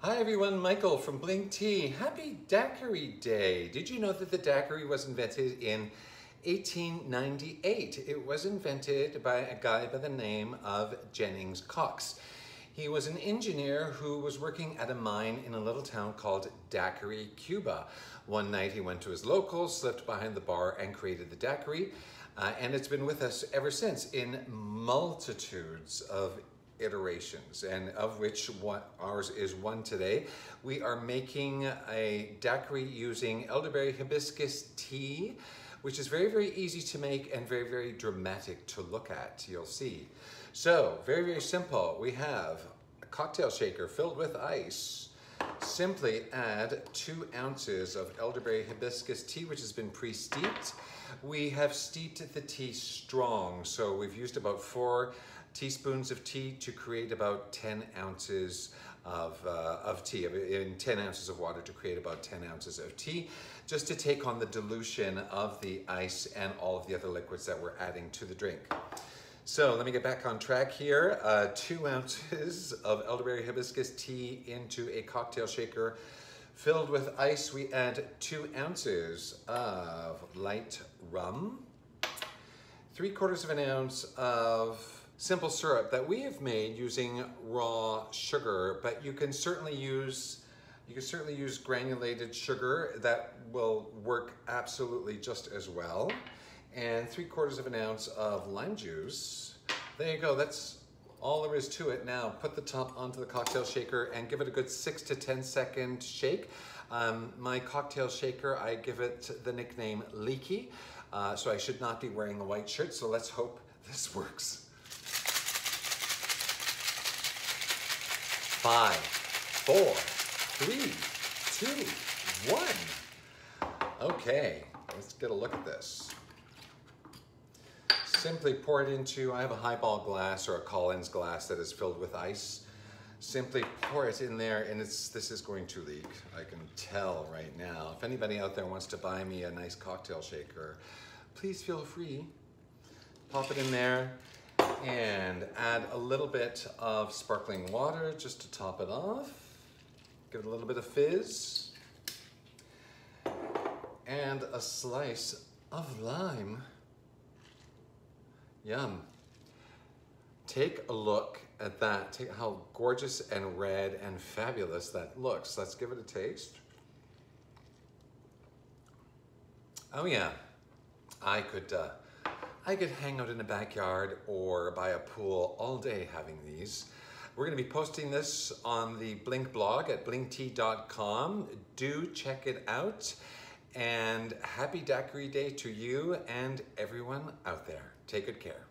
Hi everyone, Michael from Blink Tea. Happy Daiquiri Day. Did you know that the daiquiri was invented in 1898? It was invented by a guy by the name of Jennings Cox. He was an engineer who was working at a mine in a little town called Daiquiri, Cuba. One night he went to his locals, slipped behind the bar and created the daiquiri. Uh, and it's been with us ever since in multitudes of iterations and of which one, ours is one today. We are making a daiquiri using elderberry hibiscus tea, which is very, very easy to make and very, very dramatic to look at, you'll see. So, very, very simple. We have a cocktail shaker filled with ice. Simply add two ounces of elderberry hibiscus tea, which has been pre-steeped. We have steeped the tea strong, so we've used about four teaspoons of tea to create about 10 ounces of, uh, of tea, in 10 ounces of water to create about 10 ounces of tea, just to take on the dilution of the ice and all of the other liquids that we're adding to the drink. So let me get back on track here. Uh, two ounces of elderberry hibiscus tea into a cocktail shaker filled with ice. We add two ounces of light rum, three quarters of an ounce of simple syrup that we have made using raw sugar, but you can certainly use you can certainly use granulated sugar that will work absolutely just as well. And three quarters of an ounce of lime juice. There you go, that's all there is to it. Now put the top onto the cocktail shaker and give it a good six to 10 second shake. Um, my cocktail shaker, I give it the nickname Leaky, uh, so I should not be wearing a white shirt, so let's hope this works. Five, four, three, two, one. Okay, let's get a look at this. Simply pour it into, I have a highball glass or a Collins glass that is filled with ice. Simply pour it in there and it's this is going to leak. I can tell right now. If anybody out there wants to buy me a nice cocktail shaker, please feel free. Pop it in there and add a little bit of sparkling water just to top it off. Give it a little bit of fizz. And a slice of lime. Yum. Take a look at that. Take how gorgeous and red and fabulous that looks. Let's give it a taste. Oh yeah, I could uh, I could hang out in the backyard or by a pool all day having these. We're going to be posting this on the Blink blog at blinktea.com. Do check it out. And happy Daiquiri Day to you and everyone out there. Take good care.